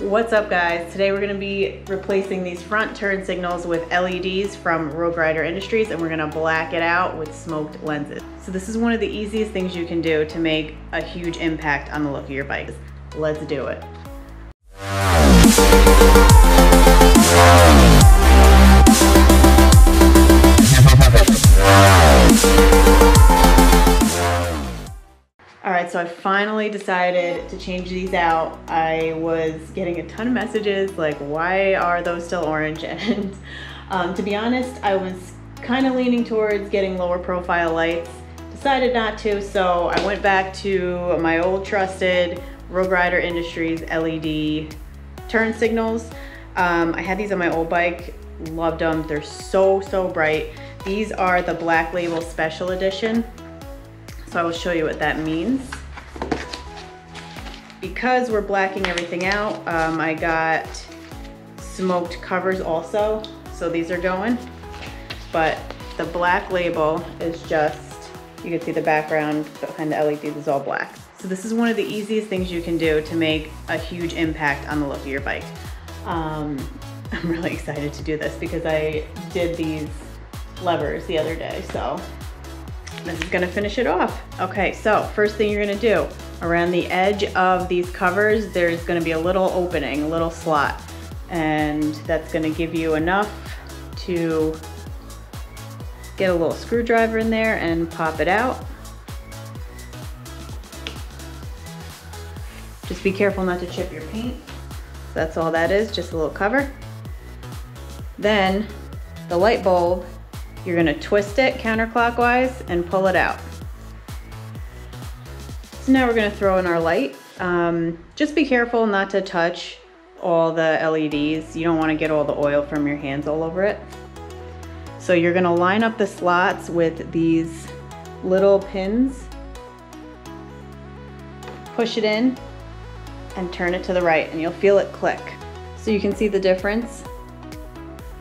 What's up guys? Today we're gonna be replacing these front turn signals with LEDs from Rogue Rider Industries and we're gonna black it out with smoked lenses. So this is one of the easiest things you can do to make a huge impact on the look of your bike. Let's do it. I finally decided to change these out. I was getting a ton of messages like, why are those still orange? And um, to be honest, I was kind of leaning towards getting lower profile lights. Decided not to, so I went back to my old trusted Rogue Rider Industries LED turn signals. Um, I had these on my old bike, loved them. They're so, so bright. These are the Black Label Special Edition. So I will show you what that means. Because we're blacking everything out, um, I got smoked covers also. So these are going, but the black label is just, you can see the background behind the LEDs is all black. So this is one of the easiest things you can do to make a huge impact on the look of your bike. Um, I'm really excited to do this because I did these levers the other day, so this is gonna finish it off. Okay, so first thing you're gonna do, around the edge of these covers, there's gonna be a little opening, a little slot, and that's gonna give you enough to get a little screwdriver in there and pop it out. Just be careful not to chip your paint. That's all that is, just a little cover. Then the light bulb you're gonna twist it counterclockwise and pull it out. So now we're gonna throw in our light. Um, just be careful not to touch all the LEDs. You don't wanna get all the oil from your hands all over it. So you're gonna line up the slots with these little pins, push it in, and turn it to the right, and you'll feel it click. So you can see the difference.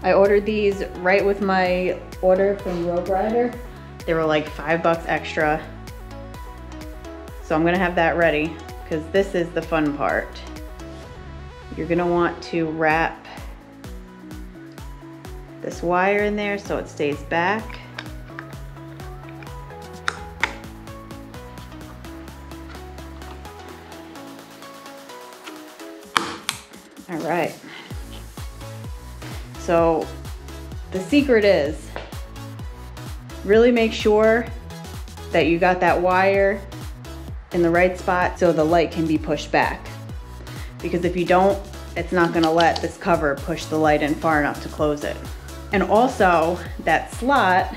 I ordered these right with my order from Rogue Rider. They were like five bucks extra. So I'm gonna have that ready because this is the fun part. You're gonna want to wrap this wire in there so it stays back. All right. So the secret is really make sure that you got that wire in the right spot so the light can be pushed back. Because if you don't, it's not gonna let this cover push the light in far enough to close it. And also that slot,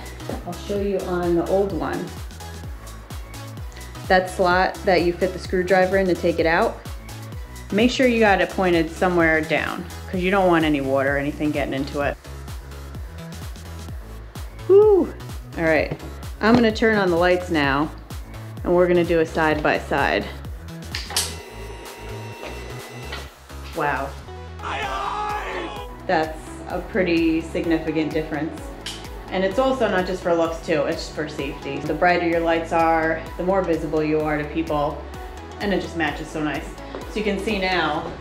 I'll show you on the old one. That slot that you fit the screwdriver in to take it out, make sure you got it pointed somewhere down because you don't want any water or anything getting into it. Whew. All right, I'm gonna turn on the lights now and we're gonna do a side by side. Wow. That's a pretty significant difference. And it's also not just for looks too, it's for safety. The brighter your lights are, the more visible you are to people, and it just matches so nice. So you can see now,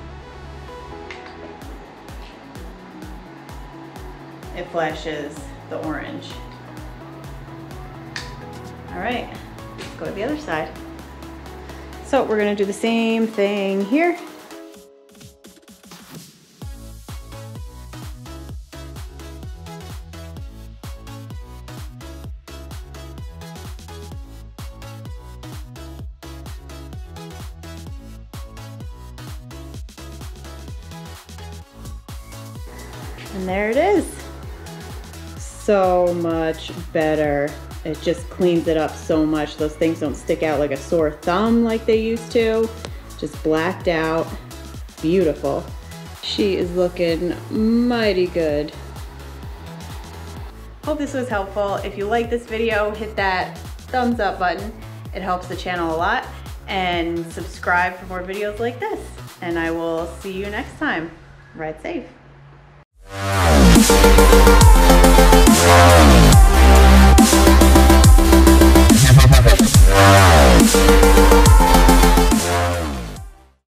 it flashes the orange. All right, go to the other side. So we're gonna do the same thing here. And there it is. So much better. It just cleans it up so much. Those things don't stick out like a sore thumb like they used to. Just blacked out. Beautiful. She is looking mighty good. Hope this was helpful. If you like this video, hit that thumbs up button. It helps the channel a lot. And subscribe for more videos like this. And I will see you next time. Ride safe.